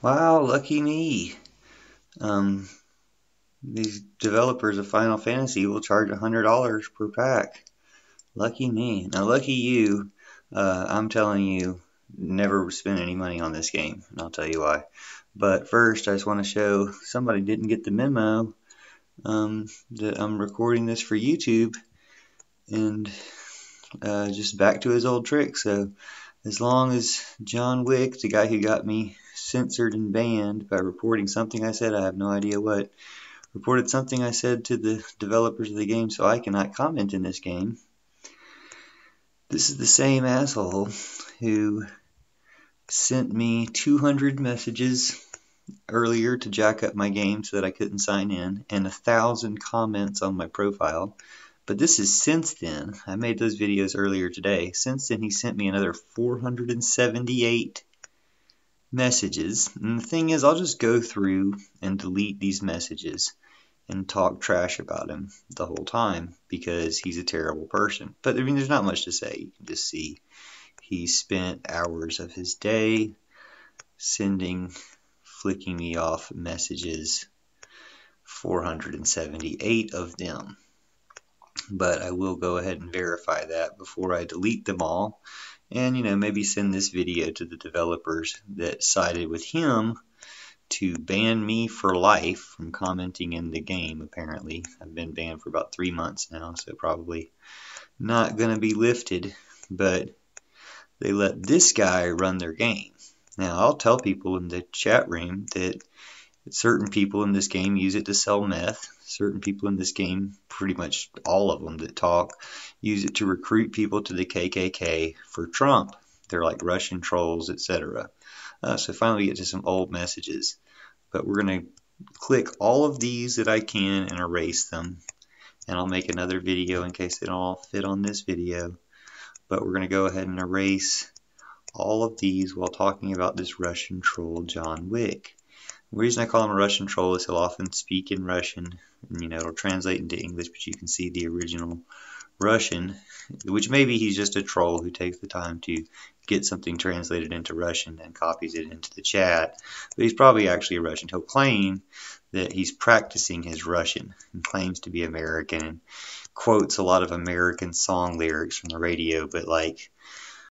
Wow, lucky me. Um, these developers of Final Fantasy will charge $100 per pack. Lucky me. Now, lucky you, uh, I'm telling you, never spend any money on this game, and I'll tell you why. But first, I just want to show somebody didn't get the memo um, that I'm recording this for YouTube, and uh, just back to his old trick. So, as long as John Wick, the guy who got me censored and banned by reporting something I said, I have no idea what, reported something I said to the developers of the game, so I cannot comment in this game. This is the same asshole who sent me 200 messages earlier to jack up my game so that I couldn't sign in, and a thousand comments on my profile. But this is since then. I made those videos earlier today. Since then, he sent me another 478 messages. And the thing is, I'll just go through and delete these messages and talk trash about him the whole time because he's a terrible person. But I mean, there's not much to say. You can just see he spent hours of his day sending, flicking me off messages, 478 of them but I will go ahead and verify that before I delete them all and you know maybe send this video to the developers that sided with him to ban me for life from commenting in the game apparently. I've been banned for about three months now so probably not gonna be lifted but they let this guy run their game. Now I'll tell people in the chat room that certain people in this game use it to sell meth. Certain people in this game, pretty much all of them that talk, use it to recruit people to the KKK for Trump. They're like Russian trolls, etc. Uh, so finally, we get to some old messages. But we're going to click all of these that I can and erase them. And I'll make another video in case they don't all fit on this video. But we're going to go ahead and erase all of these while talking about this Russian troll, John Wick. The reason I call him a Russian troll is he'll often speak in Russian, and you know it'll translate into English, but you can see the original Russian, which maybe he's just a troll who takes the time to get something translated into Russian and copies it into the chat. But he's probably actually a Russian. He'll claim that he's practicing his Russian and claims to be American and quotes a lot of American song lyrics from the radio, but like